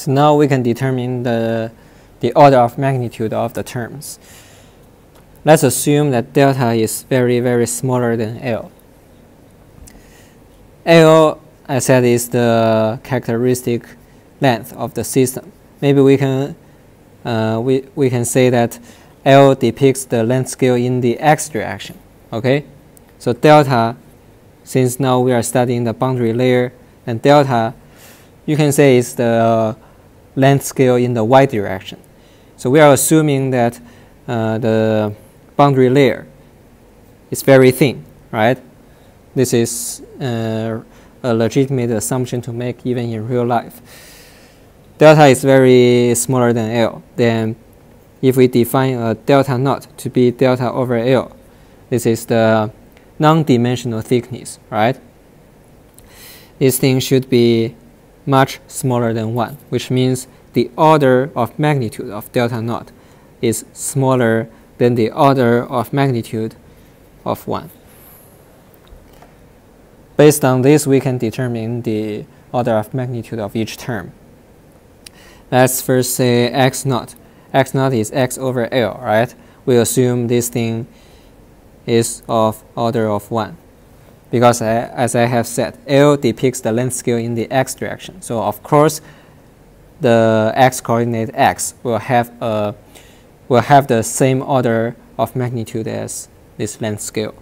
So now we can determine the, the order of magnitude of the terms. Let's assume that delta is very, very smaller than L. L, I said, is the characteristic length of the system. Maybe we can, uh, we, we can say that L depicts the length scale in the x direction. Okay, so delta, since now we are studying the boundary layer, and delta, you can say is the length scale in the y direction. So we are assuming that uh, the boundary layer is very thin, right? This is uh, a legitimate assumption to make even in real life. Delta is very smaller than L. Then if we define a delta naught to be delta over L, this is the non-dimensional thickness, right? This thing should be much smaller than 1, which means the order of magnitude of delta naught is smaller than the order of magnitude of 1. Based on this, we can determine the order of magnitude of each term. Let's first say x naught x naught is x over L, right? We assume this thing is of order of 1. Because I, as I have said, L depicts the length scale in the x direction. So of course, the x coordinate x will have a will have the same order of magnitude as this length scale.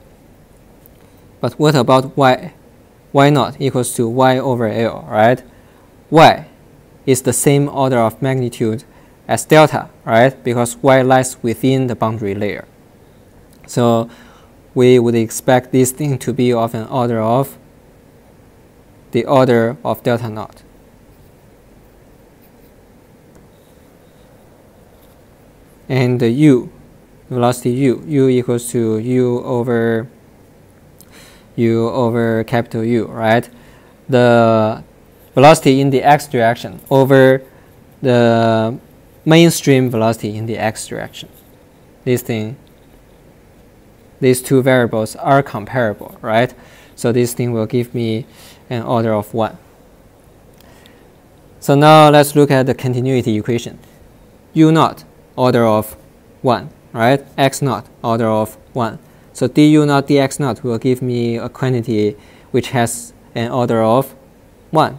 But what about y? y naught equals to y over L, right? y is the same order of magnitude as delta, right? Because y lies within the boundary layer. So we would expect this thing to be of an order of the order of delta naught. And the u, velocity u, u equals to u over u over capital U, right? The velocity in the x direction over the mainstream velocity in the x direction. This thing, these two variables are comparable, right? So this thing will give me an order of 1. So now let's look at the continuity equation. u naught, order of 1, right? x naught, order of 1. So du naught dx naught will give me a quantity which has an order of 1.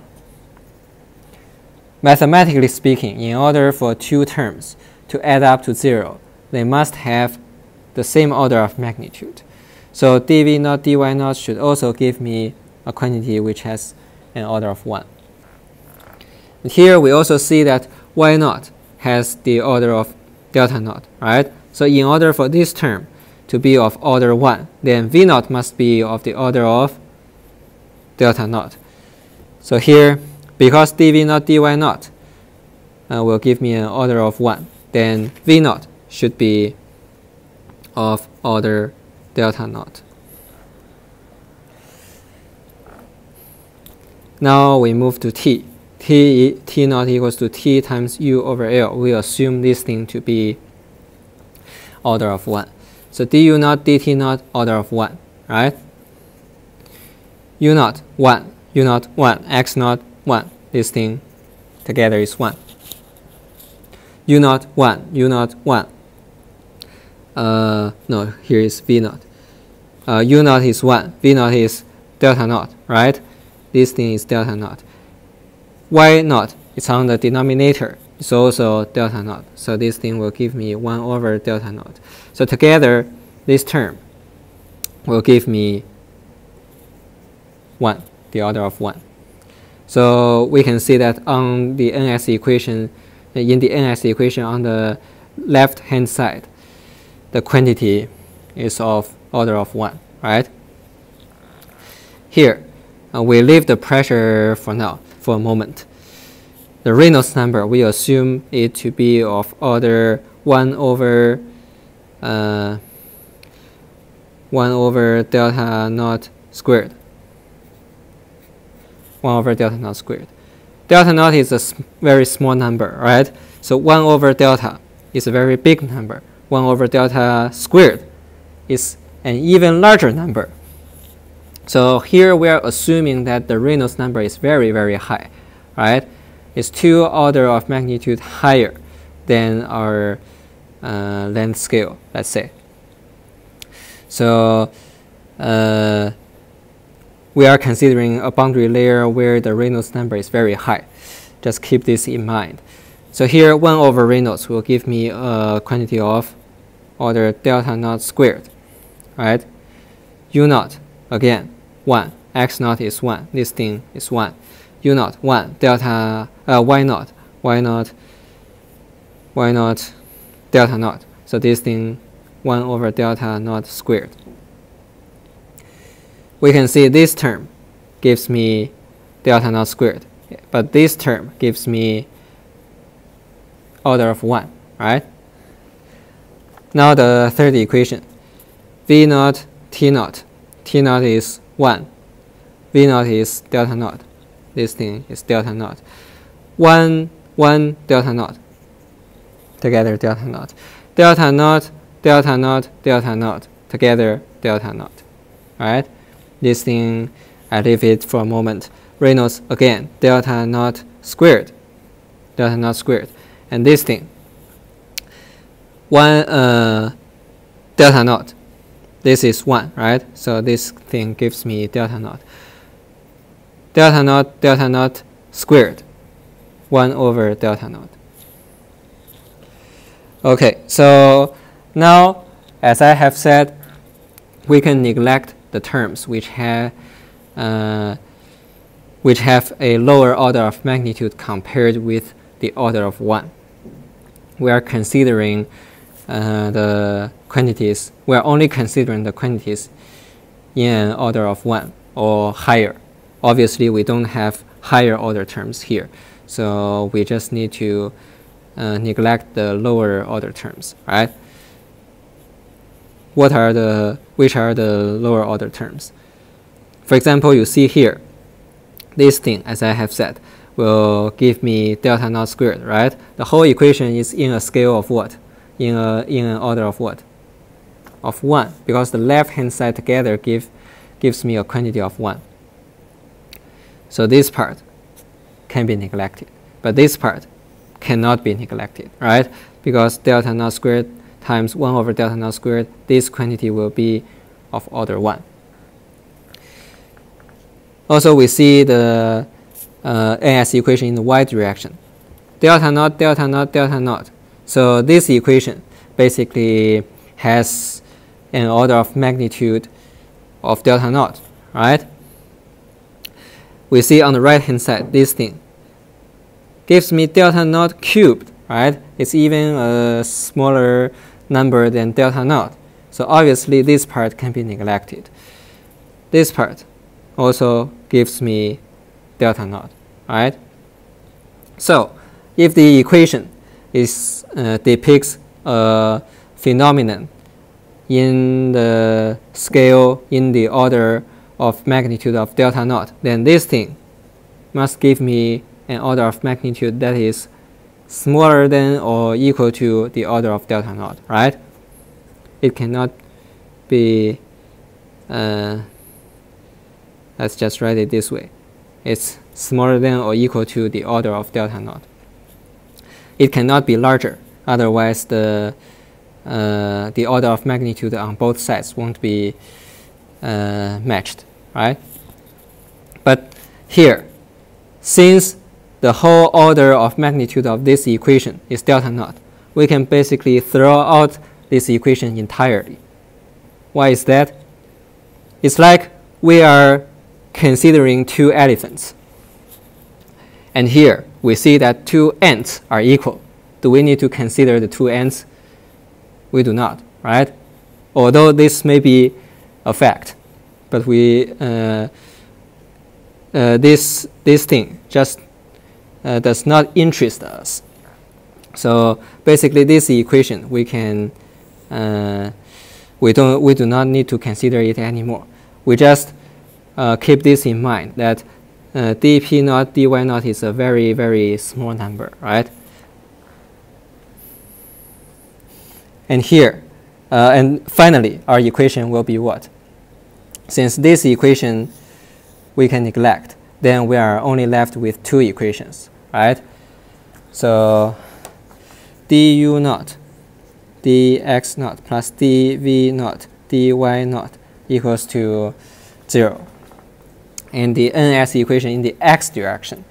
Mathematically speaking, in order for two terms to add up to 0, they must have the same order of magnitude. So dv naught dy naught should also give me a quantity which has an order of 1. And here we also see that y naught has the order of delta naught, right? So in order for this term to be of order 1, then v naught must be of the order of delta naught. So here because dv naught dy naught uh, will give me an order of 1, then v naught should be of order delta naught. Now we move to t. t, t naught equals to t times u over L. We assume this thing to be order of 1. So du naught dt naught order of 1, right? u naught 1, u naught 1, x naught 1. This thing together is 1. U naught 1, U naught 1. Uh, no, here is V naught. Uh, U naught is 1, V naught is delta naught, right? This thing is delta naught. Y naught is on the denominator. It's also delta naught. So this thing will give me 1 over delta naught. So together, this term will give me 1, the order of 1. So we can see that on the NS equation, in the NS equation on the left hand side, the quantity is of order of 1, right? Here, uh, we leave the pressure for now, for a moment. The Reynolds number, we assume it to be of order 1 over uh, 1 over delta naught squared. 1 over delta naught squared. Delta naught is a very small number, right? So 1 over delta is a very big number. 1 over delta squared is an even larger number. So here we are assuming that the Reynolds number is very, very high, right? It's two order of magnitude higher than our uh, length scale, let's say. So uh, we are considering a boundary layer where the Reynolds number is very high. Just keep this in mind. So here 1 over Reynolds will give me a quantity of order delta naught squared, right? U naught, again, 1. X naught is 1. This thing is 1. U naught, 1. Delta, uh, Y naught, Y naught, Y naught, delta naught. So this thing 1 over delta naught squared. We can see this term gives me delta naught squared, but this term gives me order of 1, right? Now the third equation, V naught T naught. T naught is 1. V naught is delta naught. This thing is delta naught. 1, 1, delta naught. Together delta naught. Delta naught, delta naught, delta naught. Together delta naught. Alright? This thing, I leave it for a moment. Reynolds again, delta naught squared. Delta naught squared. And this thing, 1 uh, delta naught this is 1, right? So this thing gives me delta naught. Delta naught, delta naught squared, 1 over delta naught. Okay, so now, as I have said, we can neglect the terms which have, uh, which have a lower order of magnitude compared with the order of 1. We are considering uh, the quantities, we are only considering the quantities in an order of 1 or higher. Obviously, we don't have higher order terms here, so we just need to uh, neglect the lower order terms, right? What are the, which are the lower order terms? For example, you see here, this thing, as I have said, will give me delta naught squared, right? The whole equation is in a scale of what? In, a, in an order of what? Of 1, because the left-hand side together give, gives me a quantity of 1. So this part can be neglected, but this part cannot be neglected, right? Because delta naught squared times 1 over delta naught squared, this quantity will be of order 1. Also, we see the uh, NS equation in the y direction. Delta naught, delta naught, delta naught so this equation basically has an order of magnitude of delta naught, right? We see on the right hand side this thing gives me delta naught cubed, right? It's even a smaller number than delta naught. So obviously this part can be neglected. This part also gives me delta naught, right? So if the equation is uh, depicts a phenomenon in the scale in the order of magnitude of delta naught, then this thing must give me an order of magnitude that is smaller than or equal to the order of delta naught, right? It cannot be, uh, let's just write it this way. It's smaller than or equal to the order of delta naught it cannot be larger. Otherwise, the uh, the order of magnitude on both sides won't be uh, matched, right? But here, since the whole order of magnitude of this equation is delta naught, we can basically throw out this equation entirely. Why is that? It's like we are considering two elephants. And here, we see that two ends are equal. Do we need to consider the two ends? We do not, right? Although this may be a fact, but we uh, uh, this this thing just uh, does not interest us. So basically, this equation we can uh, we don't we do not need to consider it anymore. We just uh, keep this in mind that uh, dp naught dy naught is a very, very small number, right? And here, uh, and finally, our equation will be what? Since this equation we can neglect, then we are only left with two equations. right? So du naught dx naught plus dv naught dy naught equals to 0. And the ns equation in the x direction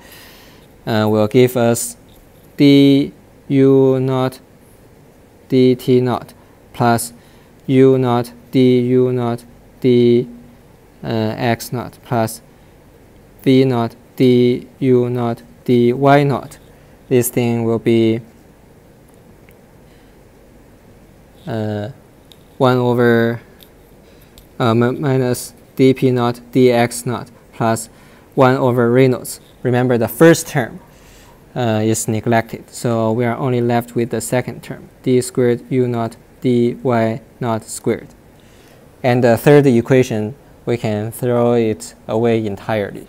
uh, will give us du naught dt naught plus u naught du naught dx uh, naught plus v naught du naught dy naught. This thing will be uh, 1 over uh, minus dp naught dx naught plus 1 over Reynolds. Remember the first term uh, is neglected, so we are only left with the second term, d squared u naught dy naught squared. And the third equation, we can throw it away entirely.